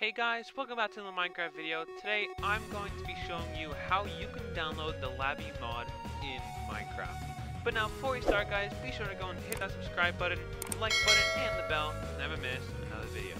Hey guys, welcome back to the Minecraft video. Today I'm going to be showing you how you can download the LabyMod in Minecraft. But now before we start guys, be sure to go and hit that subscribe button, like button, and the bell to never miss another video.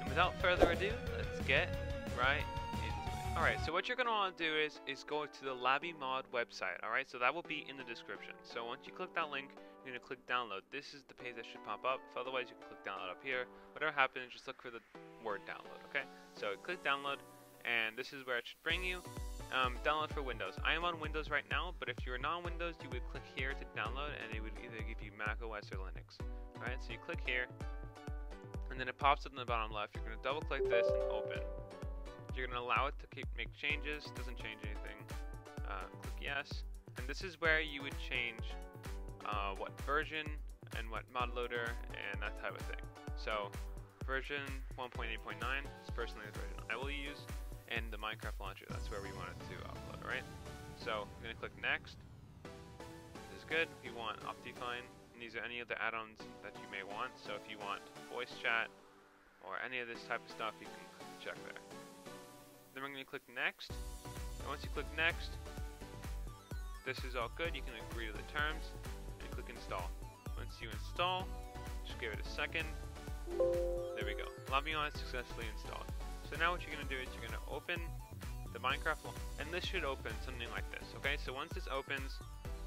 And without further ado, let's get right into it. Alright, so what you're going to want to do is, is go to the LabyMod website, alright? So that will be in the description. So once you click that link, you're going to click download. This is the page that should pop up. If otherwise, you can click download up here. Whatever happens, just look for the word download, okay? So click download, and this is where it should bring you. Um, download for Windows. I am on Windows right now, but if you're not on Windows, you would click here to download, and it would either give you Mac OS or Linux. Alright, so you click here, and then it pops up in the bottom left. You're going to double click this and open. You're going to allow it to keep make changes. Doesn't change anything. Uh, click yes, and this is where you would change uh, what version and what mod loader and that type of thing. So version 1.8.9 is personally the version I will use, and the Minecraft launcher, that's where we want it to upload, right? So I'm going to click next. This is good. You want Optifine, and these are any of the add-ons that you may want. So if you want voice chat or any of this type of stuff, you can check there. Then we're to click next. And once you click next, this is all good. You can agree to the terms install. Once you install, just give it a second. There we go. LabyMod is successfully installed. So now what you're going to do is you're going to open the Minecraft and this should open something like this. Okay, so once this opens,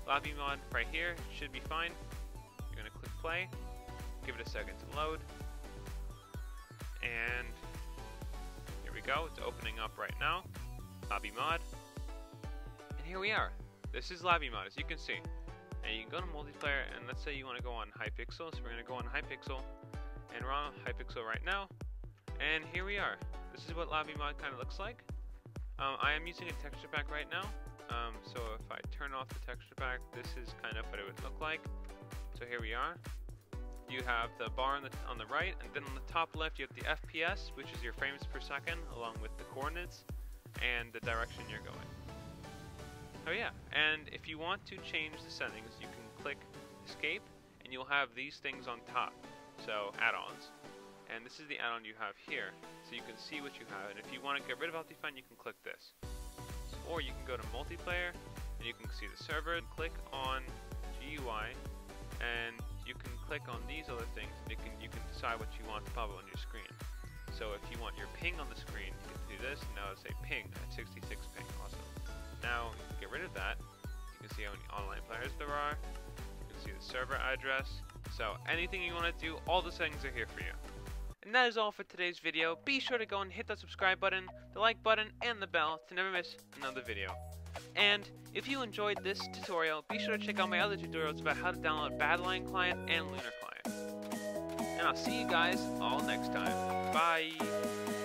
LabyMod right here should be fine. You're going to click play, give it a second to load, and here we go. It's opening up right now. LabyMod, and here we are. This is LabyMod, as you can see. And you can go to multiplayer, and let's say you want to go on Hypixel, so we're going to go on Hypixel, and we're on Hypixel right now. And here we are. This is what LabyMod kind of looks like. Um, I am using a texture pack right now, um, so if I turn off the texture pack, this is kind of what it would look like. So here we are. You have the bar on the, on the right, and then on the top left you have the FPS, which is your frames per second, along with the coordinates, and the direction you're going. Oh yeah, and if you want to change the settings, you can click escape, and you'll have these things on top, so add-ons. And this is the add-on you have here, so you can see what you have, and if you want to get rid of Optifine, you can click this. Or you can go to multiplayer, and you can see the server, and click on GUI, and you can click on these other things, and you can, you can decide what you want to pop up on your screen. So if you want your ping on the screen, you can do this, and now it'll say ping at 66 ping, awesome. That. You can see how many online players there are. You can see the server address. So, anything you want to do, all the settings are here for you. And that is all for today's video. Be sure to go and hit that subscribe button, the like button, and the bell to never miss another video. And if you enjoyed this tutorial, be sure to check out my other tutorials about how to download Badlion Client and Lunar Client. And I'll see you guys all next time. Bye!